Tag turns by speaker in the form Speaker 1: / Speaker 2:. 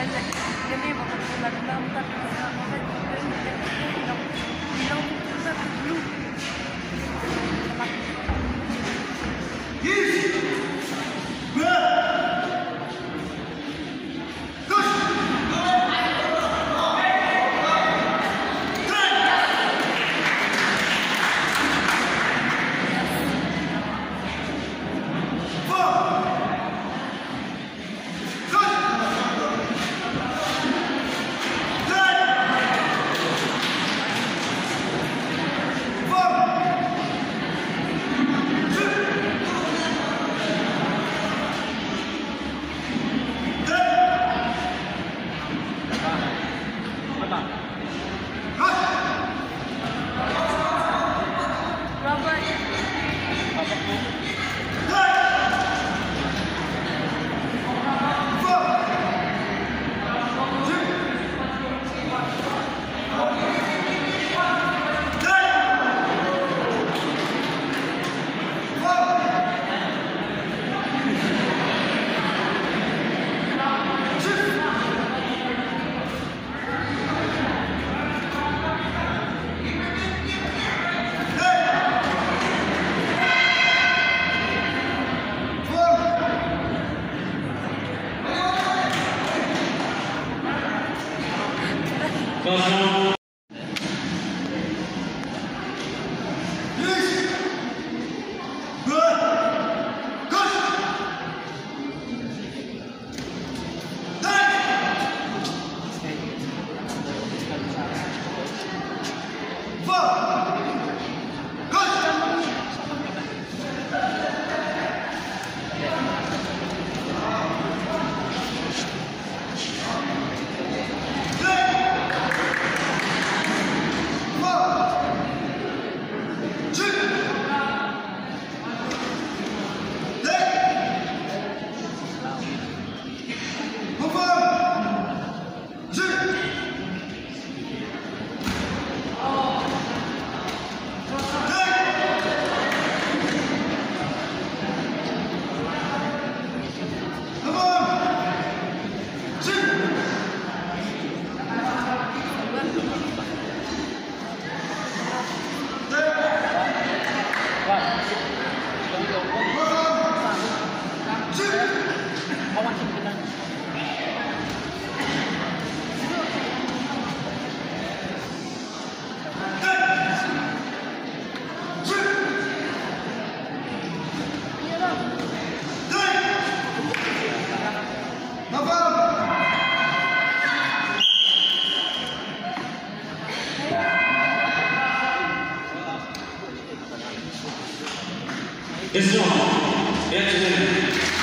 Speaker 1: il en, il Fuck! It's not. It's